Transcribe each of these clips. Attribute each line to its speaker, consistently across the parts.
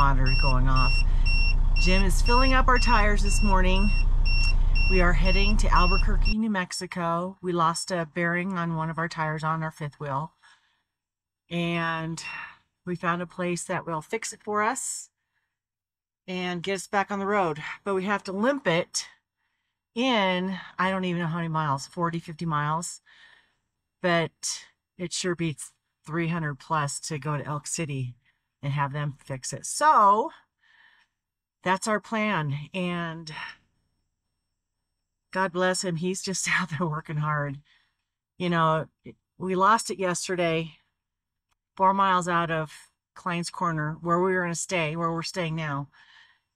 Speaker 1: monitor going off. Jim is filling up our tires this morning. We are heading to Albuquerque, New Mexico. We lost a bearing on one of our tires on our fifth wheel. And we found a place that will fix it for us and get us back on the road. But we have to limp it in, I don't even know how many miles, 40, 50 miles. But it sure beats 300 plus to go to Elk City and have them fix it. So that's our plan. And God bless him. He's just out there working hard. You know, we lost it yesterday, four miles out of Cline's Corner, where we were going to stay, where we're staying now.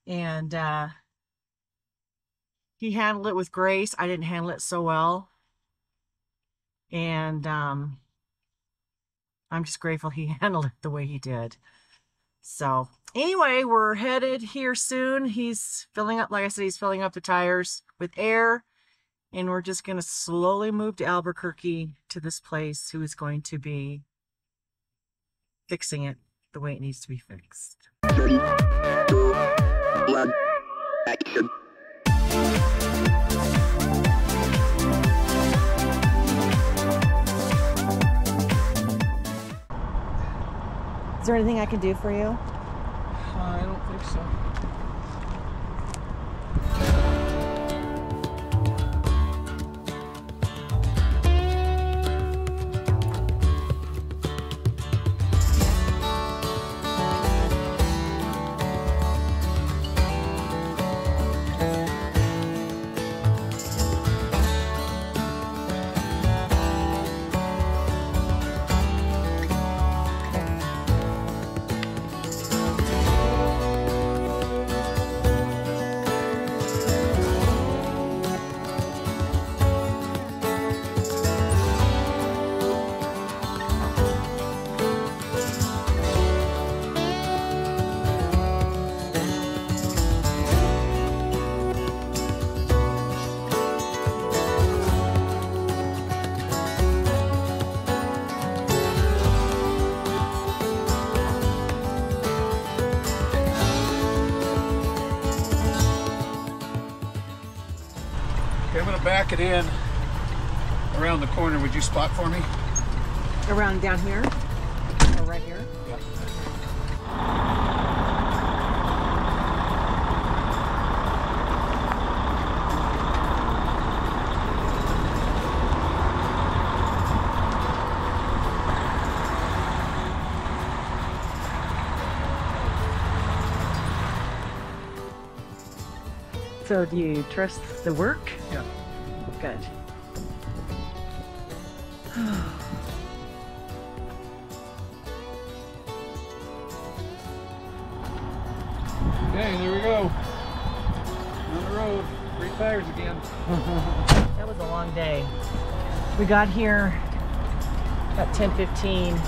Speaker 1: And uh, he handled it with grace. I didn't handle it so well. And um, I'm just grateful he handled it the way he did. So anyway, we're headed here soon. He's filling up, like I said, he's filling up the tires with air. And we're just going to slowly move to Albuquerque to this place who is going to be fixing it the way it needs to be fixed. Action. Is there anything I can do for you?
Speaker 2: Uh, I don't think so. Back it in around the corner. Would you spot for me?
Speaker 1: Around down here? Or right here?
Speaker 2: Yeah.
Speaker 1: So do you trust the work?
Speaker 2: Yeah. Okay, there we go. On the road. Three tires again.
Speaker 1: That was a long day. We got here at 10:15.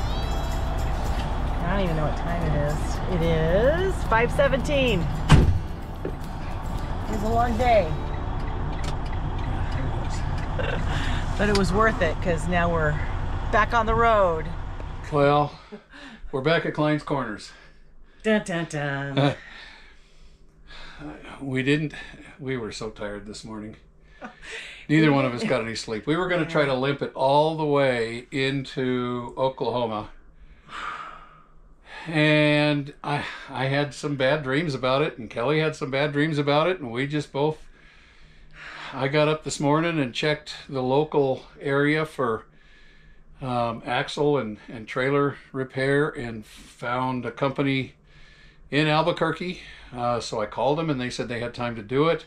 Speaker 1: I don't even know what time it is. It is 5:17. It was a long day, but it was worth it because now we're back on the road.
Speaker 2: Well, we're back at Cline's Corners.
Speaker 1: Dun dun dun.
Speaker 2: Uh, we didn't, we were so tired this morning. Neither one of us got any sleep. We were going to try to limp it all the way into Oklahoma. And I I had some bad dreams about it and Kelly had some bad dreams about it and we just both I got up this morning and checked the local area for um, axle and, and trailer repair and found a company in Albuquerque. Uh, so I called them and they said they had time to do it.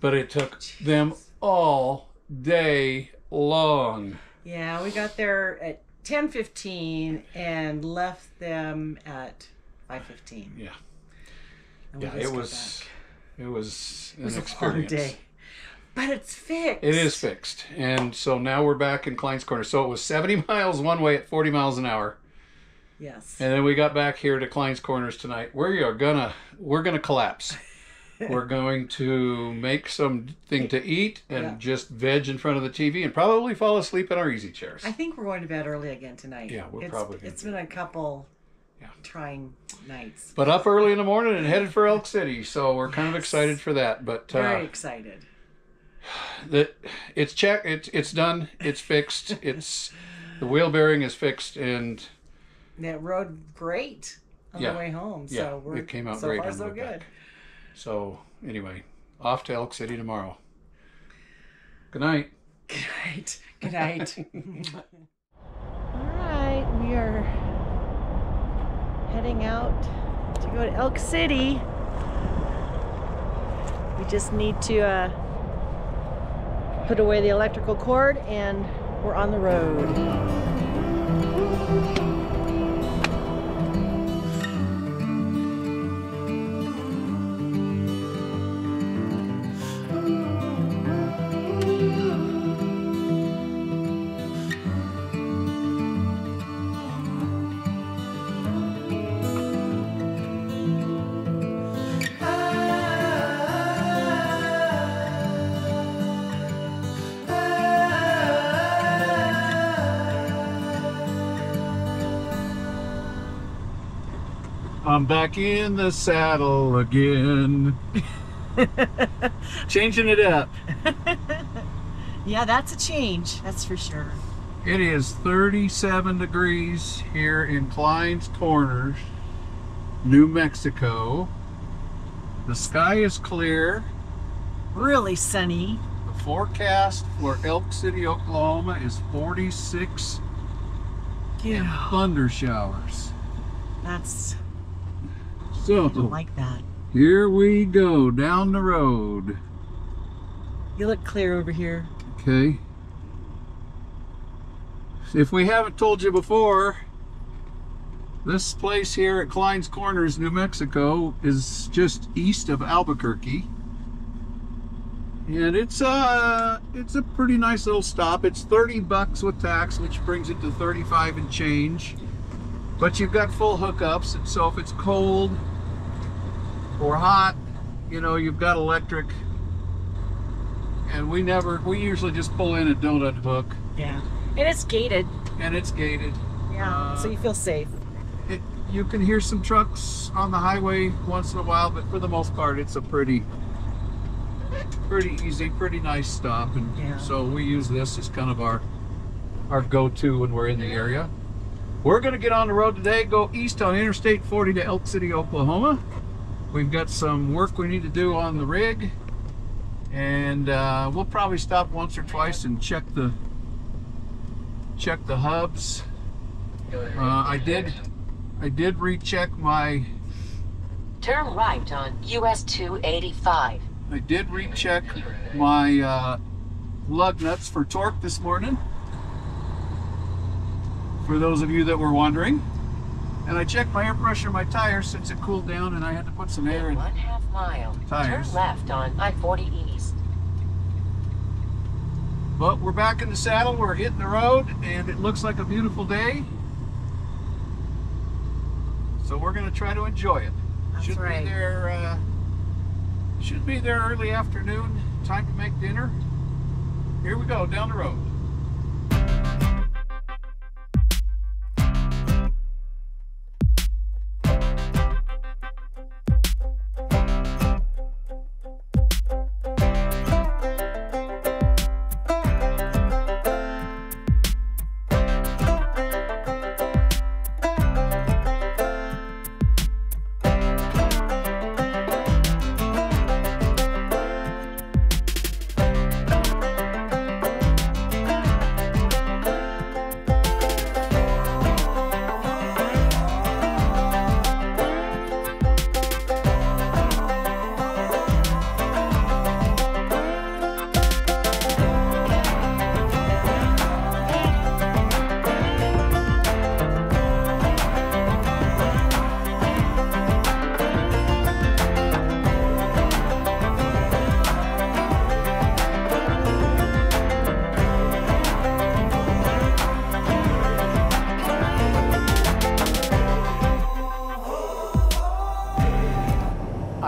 Speaker 2: But it took them all day long.
Speaker 1: Yeah, we got there at 10:15 and left them at 5:15.
Speaker 2: Yeah. Yeah, it was it was an
Speaker 1: It was a long
Speaker 2: experience.
Speaker 1: day. But it's fixed.
Speaker 2: It is fixed. And so now we're back in Cline's Corner. So it was 70 miles one way at 40 miles an hour.
Speaker 1: Yes.
Speaker 2: And then we got back here to Cline's Corners tonight. We are gonna we're gonna collapse. we're going to make something to eat and
Speaker 1: Yeah.
Speaker 2: just veg in front of the TV and probably fall asleep in our easy chairs.
Speaker 1: I think we're going to bed early again tonight.
Speaker 2: Yeah, we're
Speaker 1: It's-
Speaker 2: probably
Speaker 1: It's been a couple
Speaker 2: Yeah.
Speaker 1: trying nights.
Speaker 2: But up early in the morning and headed for Elk City, so we're kind of excited for that. But
Speaker 1: Very
Speaker 2: uh,
Speaker 1: excited.
Speaker 2: That it's check, it's it's done, it's fixed, it's the wheel bearing is fixed, and
Speaker 1: That rode great on
Speaker 2: Yeah.
Speaker 1: the way home. So
Speaker 2: Yeah,
Speaker 1: we're
Speaker 2: it came out
Speaker 1: so
Speaker 2: great
Speaker 1: far so good.
Speaker 2: back. so anyway, off to Elk City tomorrow. Good night.
Speaker 1: Good night. Good night. All right, we are heading out to go to Elk City. We just need to uh, put away the electrical cord and we're on the road.
Speaker 2: I'm back in the saddle again. Changing it up.
Speaker 1: Yeah, that's a change, that's for sure.
Speaker 2: It is 37 degrees here in Cline's Corners, New Mexico. The sky is clear.
Speaker 1: Really sunny.
Speaker 2: The forecast for Elk City, Oklahoma is 46 and thunder showers.
Speaker 1: That's
Speaker 2: So,
Speaker 1: I don't like that.
Speaker 2: here we go down the road.
Speaker 1: You look clear over here.
Speaker 2: Okay. If we haven't told you before, this place here at Cline's Corners, New Mexico, is just east of Albuquerque. And it's a, it's a pretty nice little stop. It's 30 bucks with tax, which brings it to 35 and change. But you've got full hookups, and so if it's cold or hot, you know, you've got electric. And we never we usually just pull in and don't unhook.
Speaker 1: Yeah. And it's gated.
Speaker 2: And it's gated.
Speaker 1: Yeah.
Speaker 2: Uh,
Speaker 1: so you feel safe.
Speaker 2: It, you can hear some trucks on the highway once in a while, but for the most part, it's a pretty, pretty easy, pretty nice stop. And
Speaker 1: Yeah.
Speaker 2: so we use this as kind of our, our go-to when we're in the area. We're going to get on the road today, go east on Interstate 40 to Elk City, Oklahoma. We've got some work we need to do on the rig, and uh, we'll probably stop once or twice and check the check the hubs. Uh, I did I did recheck my
Speaker 3: Turn right on US 285.
Speaker 2: I did recheck my uh, lug nuts for torque this morning. For those of you that were wondering. And I checked my air pressure in my tires since it cooled down and I had to put some air in.
Speaker 3: One half mile.
Speaker 2: Tires.
Speaker 3: Turn left on I 40 East.
Speaker 2: But we're back in the saddle, we're hitting the road, and it looks like a beautiful day. So we're gonna try to enjoy it.
Speaker 1: That's
Speaker 2: should
Speaker 1: right.
Speaker 2: be there uh, should be there early afternoon, time to make dinner. Here we go, down the road.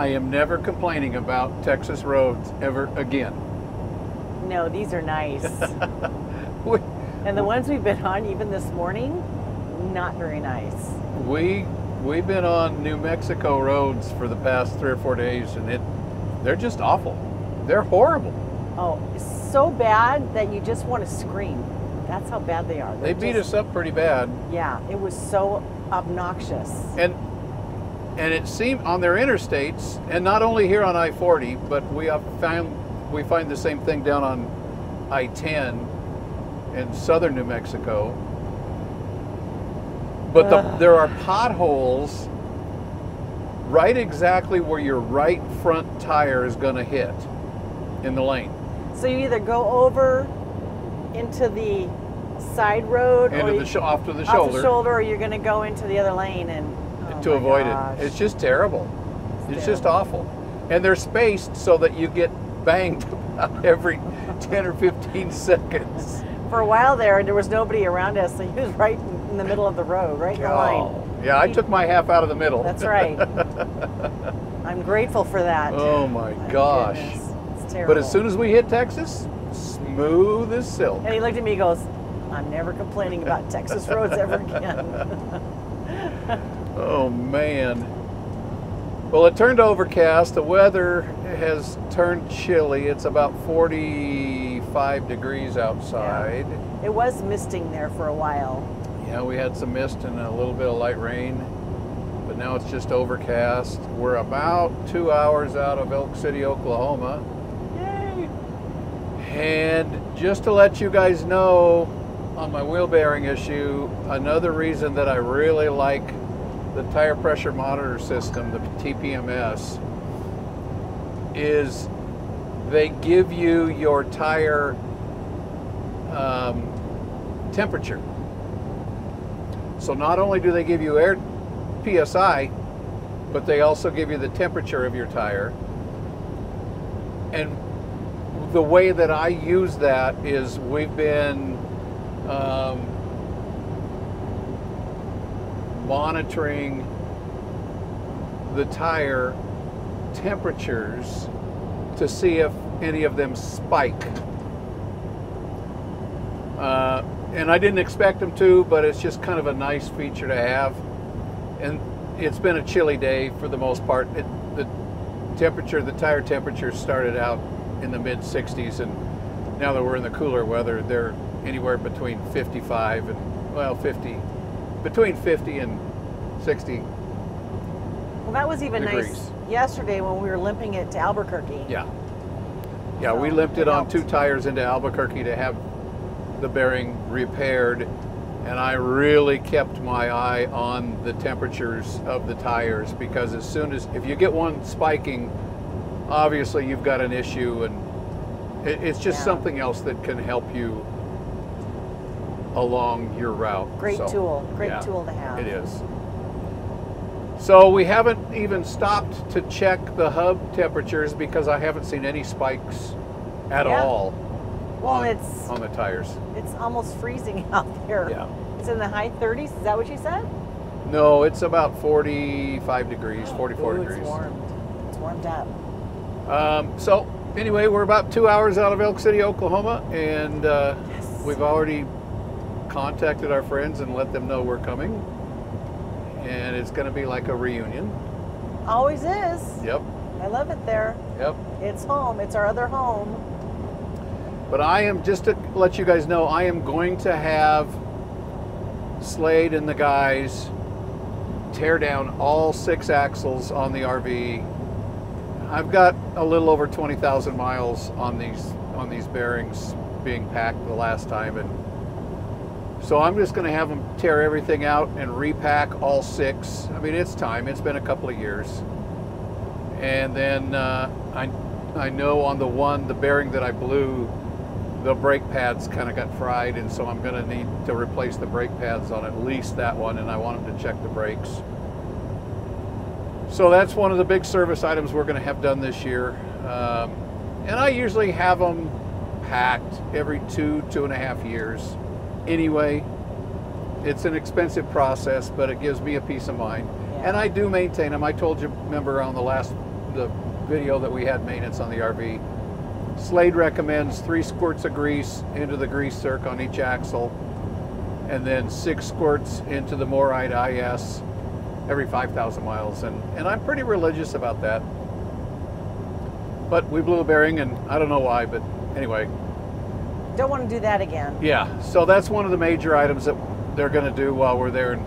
Speaker 2: I am never complaining about Texas roads ever again.
Speaker 1: No, these are nice.
Speaker 2: We,
Speaker 1: and the ones we've been on, even this morning, not very nice.
Speaker 2: we we've been on New Mexico roads for the past three or four days, and it they're just awful. They're horrible.
Speaker 1: Oh, so bad that you just want to scream. That's how bad they are.
Speaker 2: They
Speaker 1: They're
Speaker 2: beat
Speaker 1: just-
Speaker 2: us up pretty bad,
Speaker 1: Yeah, it was so obnoxious.
Speaker 2: and and it seemed on their interstates, and not only here on I-40, but we have found we find the same thing down on I-10 in southern New Mexico. But the,
Speaker 1: Ugh.
Speaker 2: there are potholes right exactly where your right front tire is going to hit in the lane.
Speaker 1: So you either go over into the side road
Speaker 2: Into
Speaker 1: or
Speaker 2: the
Speaker 1: you,
Speaker 2: off to the
Speaker 1: off
Speaker 2: shoulder.
Speaker 1: the shoulder, or you're going to go into the other lane and oh
Speaker 2: to avoid
Speaker 1: gosh.
Speaker 2: it. It's just terrible. It's,
Speaker 1: It's
Speaker 2: just awful. And they're spaced so that you get banged every 10 or 15 seconds.
Speaker 1: For a while there, and there was nobody around us, so he was right in the middle of the road, right in the oh, line.
Speaker 2: Yeah, I took my half out of the middle.
Speaker 1: That's right. I'm grateful for that.
Speaker 2: oh my
Speaker 1: My
Speaker 2: gosh.
Speaker 1: goodness. It's terrible.
Speaker 2: But as soon as we hit Texas, smooth as silk.
Speaker 1: and he looked at me, and goes, "I'm never complaining about Texas roads ever again."
Speaker 2: Oh man. Well, it turned overcast. The weather has turned chilly. It's about 45 degrees outside.
Speaker 1: it was misting there for a while.
Speaker 2: Yeah, we had some mist and a little bit of light rain, but now it's just overcast. We're about two hours out of Elk City, Oklahoma.
Speaker 1: Yay!
Speaker 2: And just to let you guys know on my wheel bearing issue, another reason that I really like the tire pressure monitor system, the TPMS, is they give you your tire um, temperature. So not only do they give you air PSI, but they also give you the temperature of your tire. And the way that I use that is we've been um, monitoring the tire temperatures to see if any of them spike. Uh, and I didn't expect them to, but it's just kind of a nice feature to have. And it's been a chilly day for the most part. It, the temperature, the tire temperature started out in the mid 60s, and now that we're in the cooler weather, they're anywhere between 55 and, well, 50, between 50 and 60.
Speaker 1: Well, that was even nice yesterday when we were limping it to Albuquerque.
Speaker 2: Yeah. Yeah, we limped it
Speaker 1: it
Speaker 2: on two tires into Albuquerque to have the bearing repaired, and I really kept my eye on the temperatures of the tires because as soon as if you get one spiking, obviously you've got an issue, and it, it's just
Speaker 1: Yeah.
Speaker 2: something else that can help you along your route.
Speaker 1: Great
Speaker 2: So,
Speaker 1: tool. Great
Speaker 2: yeah,
Speaker 1: tool to have.
Speaker 2: It is. So we haven't even stopped to check the hub temperatures because I haven't seen any spikes at
Speaker 1: Yeah.
Speaker 2: all
Speaker 1: Well,
Speaker 2: on,
Speaker 1: it's
Speaker 2: on the tires.
Speaker 1: it's almost freezing out there.
Speaker 2: Yeah.
Speaker 1: It's in the high 30s. Is that what you said?
Speaker 2: No, it's about 45 degrees, 44
Speaker 1: Ooh,
Speaker 2: degrees.
Speaker 1: It's warmed. It's warmed up.
Speaker 2: Um, so anyway, we're about two hours out of Elk City, Oklahoma, and uh,
Speaker 1: Yes.
Speaker 2: we've already contacted our friends and let them know we're coming. And it's going to be like a reunion.
Speaker 1: Always is.
Speaker 2: Yep,
Speaker 1: I love it there.
Speaker 2: yep.
Speaker 1: It's home. It's our other home.
Speaker 2: But I am just to let you guys know, I am going to have Slade and the guys tear down all six axles on the RV. I've got a little over 20,000 miles on these on these bearings being packed the last time, and so I'm just going to have them tear everything out and repack all six. I mean, it's time. It's been a couple of years, and then uh, I I know on the one the bearing that I blew the brake pads kind of got fried, and so I'm going to need to replace the brake pads on at least that one, and I want them to check the brakes. So that's one of the big service items we're going to have done this year. Um, and I usually have them packed every two, two and a half years. Anyway, it's an expensive process, but it gives me a peace of mind.
Speaker 1: Yeah.
Speaker 2: And I do maintain them. I told you, remember on the last the video that we had maintenance on the RV, Slade recommends three squirts of grease into the grease zerk on each axle, and then six squirts into the MORryde IS every 5,000 miles, and and I'm pretty religious about that. But we blew a bearing, and I don't know why, but anyway,
Speaker 1: Don't want to do that again.
Speaker 2: yeah. So that's one of the major items that they're going to do while we're there in,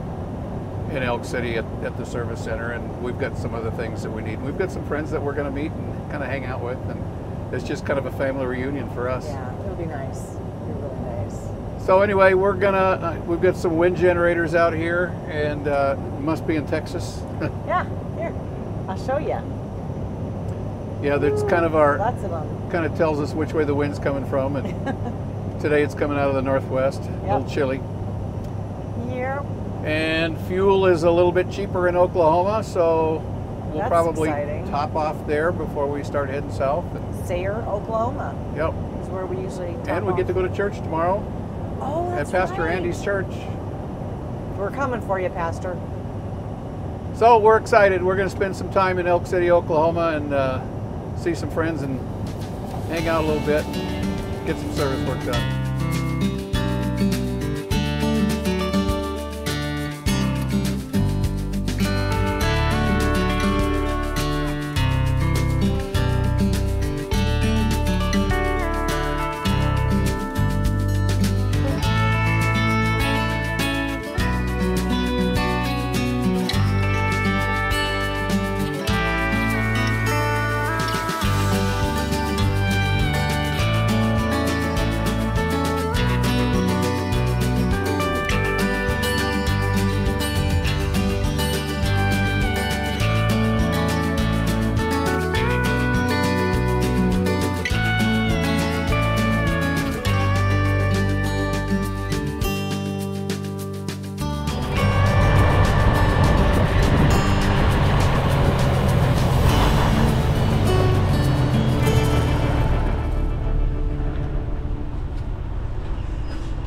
Speaker 2: in Elk City at, at the service center, and we've got some other things that we need. We've got some friends that we're going to meet and kind of hang out with, and it's just kind of a family reunion for us.
Speaker 1: Yeah, it'll be nice. It'll be really nice.
Speaker 2: So anyway, we're gonna uh, we've got some wind generators out here, and uh, must be in Texas.
Speaker 1: Yeah, here. I'll show you.
Speaker 2: Yeah, that's kind of our
Speaker 1: Lots of them.
Speaker 2: kind of tells us which way the wind's coming from, and today it's coming out of the northwest. A little chilly,
Speaker 1: Here.
Speaker 2: and fuel is a little bit cheaper in Oklahoma, so we'll
Speaker 1: That's
Speaker 2: probably
Speaker 1: exciting.
Speaker 2: top off there before we start heading south.
Speaker 1: Sayre, Oklahoma
Speaker 2: yep,
Speaker 1: is where we usually
Speaker 2: and we get to go to church tomorrow
Speaker 1: Oh, that's at
Speaker 2: Pastor
Speaker 1: right.
Speaker 2: Andy's church.
Speaker 1: We're coming for you, Pastor.
Speaker 2: So we're excited. We're going to spend some time in Elk City, Oklahoma, and uh, see some friends and hang out a little bit, get some service work done.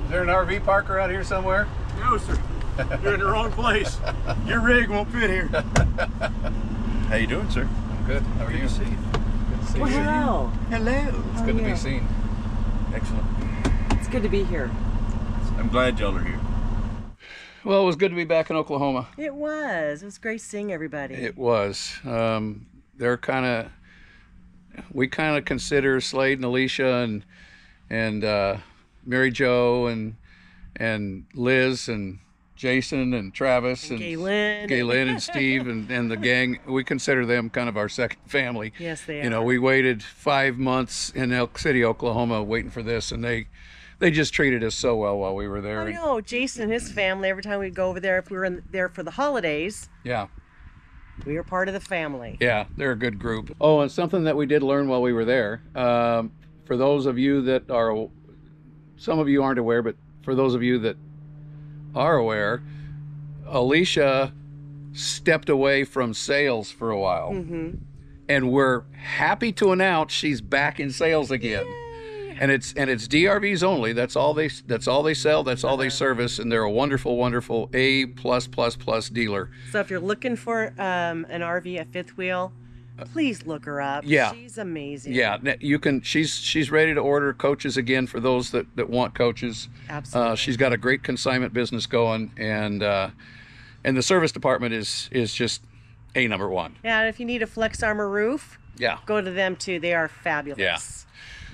Speaker 2: Is there an RV parker out here somewhere?
Speaker 4: No, sir. You're in the wrong place. Your rig won't fit here. How you doing, sir?
Speaker 2: I'm good. How are
Speaker 4: Good
Speaker 2: you?
Speaker 4: to see you.
Speaker 2: Good to see you.
Speaker 1: Wow.
Speaker 4: Hello.
Speaker 2: It's good to be seen.
Speaker 4: Excellent.
Speaker 1: It's good to be here.
Speaker 4: I'm glad y'all are here.
Speaker 2: Well, it was good to be back in Oklahoma.
Speaker 1: It was. It was great seeing everybody.
Speaker 2: It was. Um, they're kind of. We kind of consider Slade and Alicia and and uh, Mary Jo and and Liz and Jason and Travis and,
Speaker 1: Galen.
Speaker 2: Galen and Steve and, and the gang. We consider them kind of our second family.
Speaker 1: Yes, they are.
Speaker 2: You know, we waited five months in Elk City, Oklahoma, waiting for this, and they they just treated us so well while we were there.
Speaker 1: I
Speaker 2: And-
Speaker 1: know Jason and his family. Every time we'd go over there, if we were in there for the holidays,
Speaker 2: yeah.
Speaker 1: we were part of the family.
Speaker 2: Yeah, they're a good group. Oh, and something that we did learn while we were there. Um, for those of you that are, some of you aren't aware, but for those of you that are aware, Alicia stepped away from sales for a while,
Speaker 1: hmm
Speaker 2: and we're happy to announce she's back in sales again. And it's and it's DRVs only. That's all they that's all they sell. That's all they service, and they're a wonderful, wonderful A plus plus plus dealer.
Speaker 1: So if you're looking for um, an RV a Fifth Wheel, please look her up.
Speaker 2: yeah.
Speaker 1: she's amazing.
Speaker 2: Yeah, you can. She's she's ready to order coaches again for those that that want coaches.
Speaker 1: absolutely.
Speaker 2: Uh, she's got a great consignment business going, and uh, and the service department is is just a number one.
Speaker 1: yeah, if you need a Flex Armor roof,
Speaker 2: Yeah.
Speaker 1: go to them too. They are fabulous.
Speaker 2: Yeah.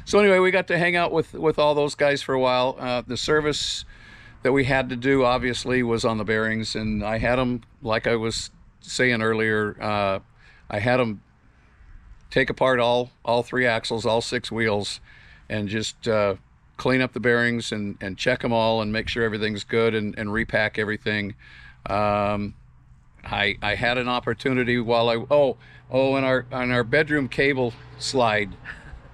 Speaker 2: So anyway, we got to hang out with with all those guys for a while. Uh, the service that we had to do obviously was on the bearings, and I had them like I was saying earlier. Uh, I had them take apart all all three axles, all six wheels, and just uh, clean up the bearings and and check them all and make sure everything's good and and repack everything. Um, I I had an opportunity while I oh oh and our and our bedroom cable slide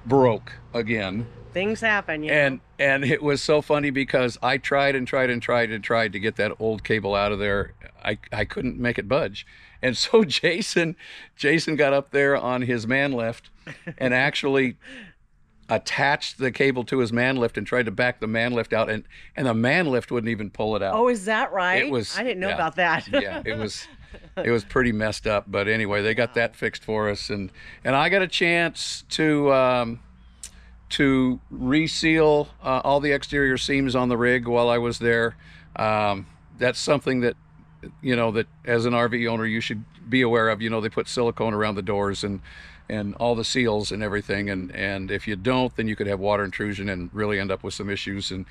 Speaker 2: broke again
Speaker 1: Things happen. You
Speaker 2: and
Speaker 1: know?
Speaker 2: and it was so funny because I tried and tried and tried and tried to get that old cable out of there. I I couldn't make it budge. And so Jason Jason got up there on his man lift and actually attached the cable to his man lift and tried to back the man lift out and and the man lift wouldn't even pull it out.
Speaker 1: Oh, is that right?
Speaker 2: It was-
Speaker 1: I didn't know
Speaker 2: yeah.
Speaker 1: about that.
Speaker 2: yeah, it was it was pretty messed up. But anyway, they got that fixed for us, and and I got a chance to um, to reseal uh, all the exterior seams on the rig while I was there. Um, that's something that you know that as an RV owner you should be aware of. You know they put silicone around the doors and and all the seals and everything, and and if you don't, then you could have water intrusion and really end up with some issues. And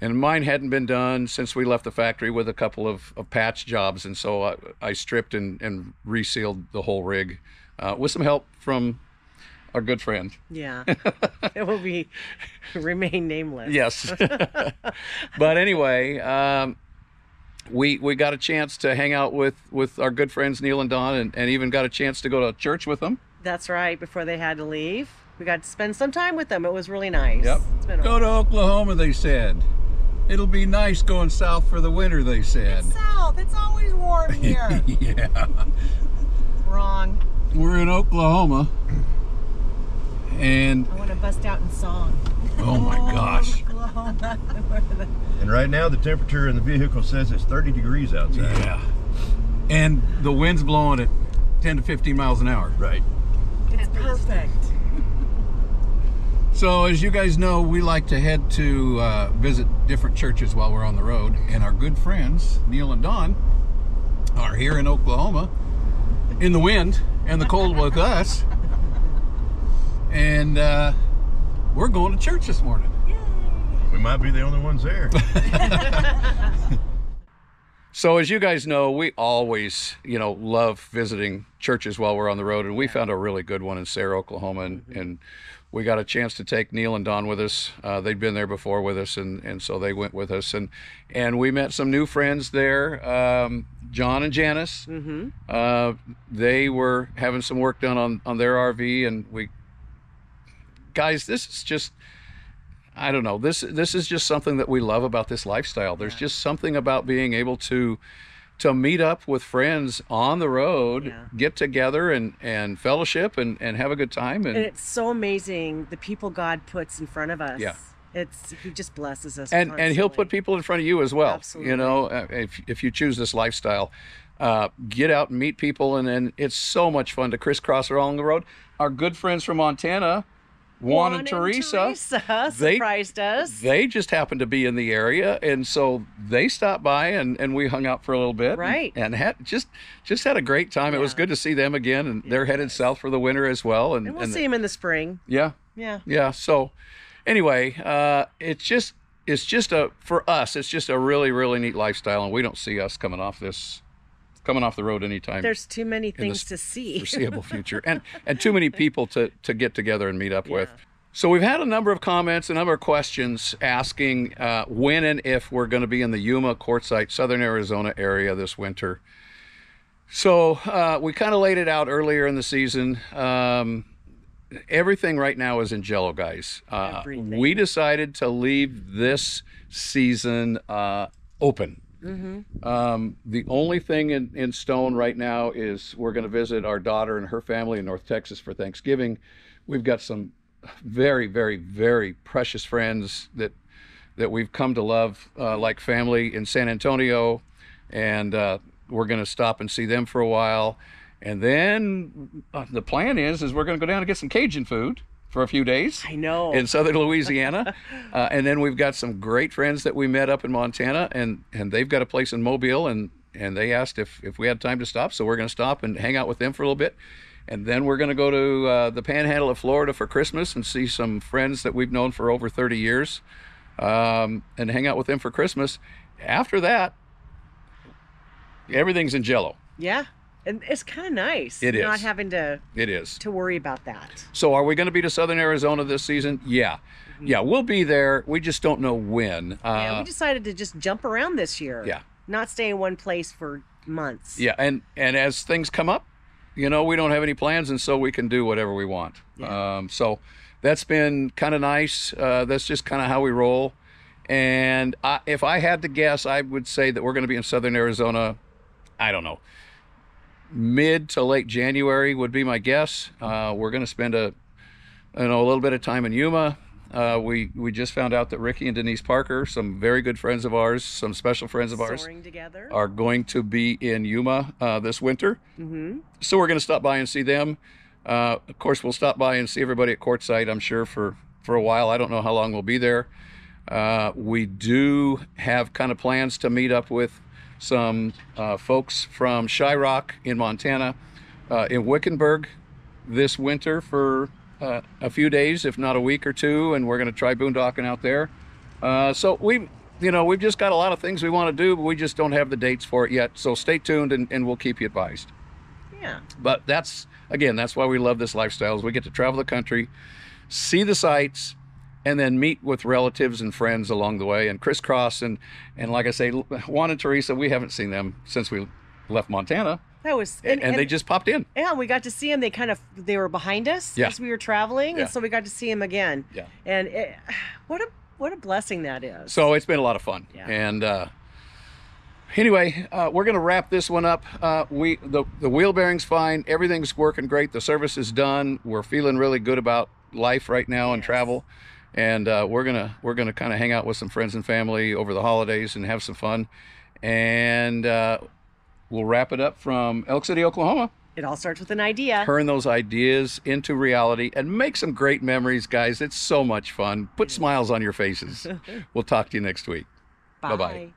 Speaker 2: and mine hadn't been done since we left the factory with a couple of, of patch jobs, and so I, I stripped and and resealed the whole rig uh, with some help from our good friend.
Speaker 1: Yeah. it will be remain nameless.
Speaker 2: Yes. but anyway, um, we we got a chance to hang out with with our good friends Neil and Don, and, and even got a chance to go to church with them.
Speaker 1: That's right. Before they had to leave, we got to spend some time with them. It was really nice.
Speaker 2: Yep.
Speaker 1: It's been
Speaker 2: Go to Oklahoma, they said. It'll be nice going south for the winter, they said.
Speaker 1: south. It's always warm here.
Speaker 2: yeah.
Speaker 1: Wrong.
Speaker 2: We're in Oklahoma. And
Speaker 1: I want to bust out in song.
Speaker 2: Oh my gosh.
Speaker 4: And right now, the temperature in the vehicle says it's 30 degrees outside.
Speaker 2: Yeah. And the wind's blowing at 10 to 15 miles an hour.
Speaker 4: Right.
Speaker 1: it's perfect.
Speaker 2: So, as you guys know, we like to head to uh, visit different churches while we're on the road. And our good friends, Neil and Don, are here in Oklahoma in the wind and the cold with us. And uh, we're going to church this morning.
Speaker 4: We might be the only ones there.
Speaker 2: So, as you guys know, we always, you know, love visiting churches while we're on the road, and we found a really good one in Sayre, Oklahoma, and, and we got a chance to take Neil and Don with us. Uh, they'd been there before with us, and, and so they went with us, and and we met some new friends there, um, John and Janice.
Speaker 1: Mm-hmm.
Speaker 2: Uh, they were having some work done on on their RV, and we, guys, this is just. I don't know. This this is just something that we love about this lifestyle. There's just something about being able to to meet up with friends on the road,
Speaker 1: Yeah.
Speaker 2: get together and and fellowship and and have a good time and
Speaker 1: And it's so amazing the people God puts in front of us.
Speaker 2: Yeah.
Speaker 1: It's He just blesses us.
Speaker 2: and and he'll put people in front of you as well.
Speaker 1: Absolutely.
Speaker 2: You know, uh, if if you choose this lifestyle, uh, get out and meet people, and then it's so much fun to crisscross along the road. Our good friends from Montana, Juan, and Teresa,
Speaker 1: Teresa
Speaker 2: they-
Speaker 1: surprised us.
Speaker 2: they just happened to be in the area and so they stopped by and, and we hung out for a little bit
Speaker 1: Right.
Speaker 2: and, had just just had a great time it was good to see them again and they're headed south for the winter as well and,
Speaker 1: and we'll
Speaker 2: and-
Speaker 1: see them in the spring.
Speaker 2: yeah
Speaker 1: Yeah.
Speaker 2: yeah so anyway uh it's just it's just a for us it's just a really really neat lifestyle and we don't see us coming off this coming off the road anytime
Speaker 1: There's too many things to see.
Speaker 2: foreseeable future. And and too many people to to get together and meet up with. So we've had a number of comments a number of questions asking uh, when and if we're going to be in the yuma quartzsite southern arizona area this winter. So uh, we kind of laid it out earlier in the season. Um, everything right now is in jello guys. Uh, we decided to leave this season uh, open um, the only thing in, in stone right now is we're going to visit our daughter and her family in North Texas for Thanksgiving. We've got some very, very, very precious friends that that we've come to love uh, like family in San Antonio, and uh, we're going to stop and see them for a while. And then uh, the plan is is we're going to go down and get some Cajun food for a few days
Speaker 1: I know.
Speaker 2: in southern Louisiana, uh, and then we've got some great friends that we met up in Montana, and and they've got a place in Mobile, and and they asked if if we had time to stop, so we're going to stop and hang out with them for a little bit, and then we're going to go to uh, the Panhandle of Florida for Christmas and see some friends that we've known for over 30 years, um, and hang out with them for Christmas. After that, everything's in Jello.
Speaker 1: yeah. And it's kind of nice.
Speaker 2: It
Speaker 1: Not having to
Speaker 2: It is.
Speaker 1: to worry about that.
Speaker 2: So are we going to be to Southern Arizona this season? Yeah. Yeah, we'll be there. We just don't know when. Uh,
Speaker 1: we decided to just jump around this year.
Speaker 2: Yeah.
Speaker 1: Not stay in one place for months.
Speaker 2: Yeah, and and as things come up, you know, we don't have any plans, and so we can do whatever we want.
Speaker 1: Yeah.
Speaker 2: Um, so that's been kind of nice. Uh, that's just kind of how we roll. And I, if I had to guess, I would say that we're going to be in Southern Arizona. I don't know, mid to late January would be my guess. Uh, we're going to spend a you know a little bit of time in Yuma. Uh, we we just found out that Ricky and Denise Parker, some very good friends of ours, some special friends of ours,
Speaker 1: together.
Speaker 2: are going to be in Yuma uh, this winter.
Speaker 1: mm-hmm.
Speaker 2: So we're going to stop by and see them. Uh, of course, we'll stop by and see everybody at Quartzsite, I'm sure, for, for a while. I don't know how long we'll be there. Uh, we do have kind of plans to meet up with some uh, folks from Shyrock in Montana, uh, in Wickenburg this winter for uh, a few days, if not a week or two, and we're going to try boondocking out there. Uh, so we, you know, we've just got a lot of things we want to do, but we just don't have the dates for it yet. So stay tuned, and, and we'll keep you advised.
Speaker 1: Yeah.
Speaker 2: But that's again, that's why we love this lifestyle. Is we get to travel the country, see the sights, and then meet with relatives and friends along the way, and crisscross. And and like I say, Juan and Teresa, we haven't seen them since we left Montana,
Speaker 1: That was
Speaker 2: and, and they just popped in.
Speaker 1: Yeah, we got to see them. They kind of they were behind us
Speaker 2: Yeah.
Speaker 1: as we were traveling,
Speaker 2: Yeah.
Speaker 1: and so we got to see them again.
Speaker 2: Yeah.
Speaker 1: And it, what a what a blessing that is.
Speaker 2: So it's been a lot of fun.
Speaker 1: Yeah.
Speaker 2: And uh, anyway, uh, we're going to wrap this one up. Uh, we the the wheel bearing's fine. Everything's working great. The service is done. We're feeling really good about life right now and travel. And uh, we're gonna we're gonna kind of hang out with some friends and family over the holidays and have some fun. And uh, we'll wrap it up from Elk City, Oklahoma.
Speaker 1: it all starts with an idea.
Speaker 2: Turn those ideas into reality and make some great memories, guys. It's so much fun. Put smiles on your faces. we'll talk to you next week. Bye-bye.